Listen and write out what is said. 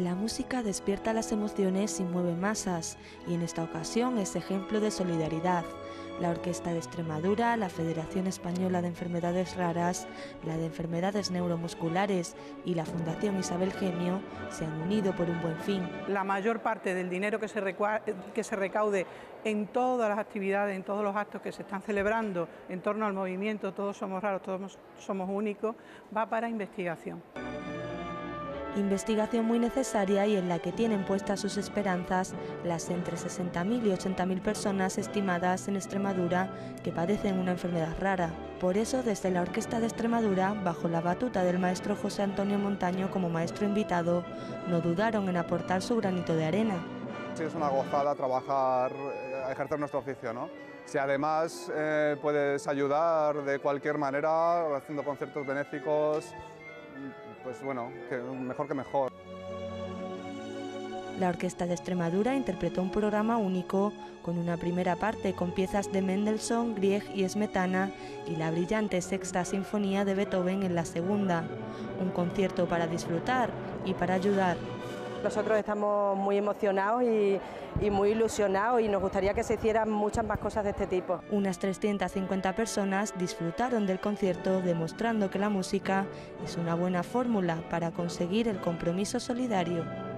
La música despierta las emociones y mueve masas, y en esta ocasión es ejemplo de solidaridad. La Orquesta de Extremadura, la Federación Española de Enfermedades Raras, la de Enfermedades Neuromusculares y la Fundación Isabel Gemio se han unido por un buen fin. La mayor parte del dinero que se, que se recaude en todas las actividades, en todos los actos que se están celebrando en torno al movimiento Todos somos raros, todos somos únicos, va para investigación. Investigación muy necesaria y en la que tienen puestas sus esperanzas las entre 60.000 y 80.000 personas estimadas en Extremadura que padecen una enfermedad rara. Por eso, desde la Orquesta de Extremadura, bajo la batuta del maestro José Antonio Montaño como maestro invitado, no dudaron en aportar su granito de arena. Sí, es una gozada trabajar, eh, ejercer nuestro oficio, ¿no? Si además eh, puedes ayudar de cualquier manera, haciendo conciertos benéficos, pues bueno, mejor que mejor. La Orquesta de Extremadura interpretó un programa único, con una primera parte con piezas de Mendelssohn, Grieg y Smetana, y la brillante Sexta Sinfonía de Beethoven en la segunda. Un concierto para disfrutar y para ayudar. Nosotros estamos muy emocionados y, muy ilusionados y nos gustaría que se hicieran muchas más cosas de este tipo. Unas 350 personas disfrutaron del concierto demostrando que la música es una buena fórmula para conseguir el compromiso solidario.